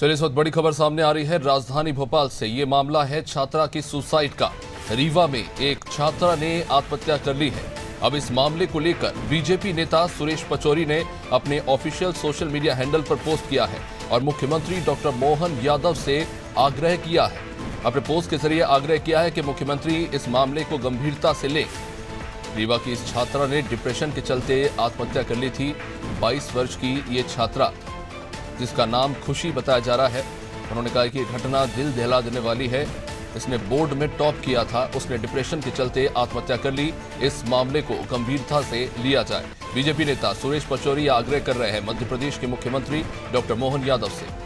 चलिए, इस वक्त बड़ी खबर सामने आ रही है। राजधानी भोपाल से ये मामला है छात्रा की सुसाइड का। रीवा में एक छात्रा ने आत्महत्या कर ली है। अब इस मामले को लेकर बीजेपी नेता सुरेश पचौरी ने अपने ऑफिशियल सोशल मीडिया हैंडल पर पोस्ट किया है और मुख्यमंत्री डॉक्टर मोहन यादव से आग्रह किया है। अपने पोस्ट के ज़रिए आग्रह किया है कि मुख्यमंत्री इस मामले को गंभीरता से लें। रीवा की इस छात्रा ने डिप्रेशन के चलते आत्महत्या कर ली थी। 22 वर्ष की ये छात्रा जिसका नाम खुशी बताया जा रहा है। उन्होंने कहा कि घटना दिल दहला देने वाली है। इसने बोर्ड में टॉप किया था। उसने डिप्रेशन के चलते आत्महत्या कर ली। इस मामले को गंभीरता से लिया जाए। बीजेपी नेता सुरेश पचौरी आग्रह कर रहे हैं मध्य प्रदेश के मुख्यमंत्री डॉक्टर मोहन यादव से।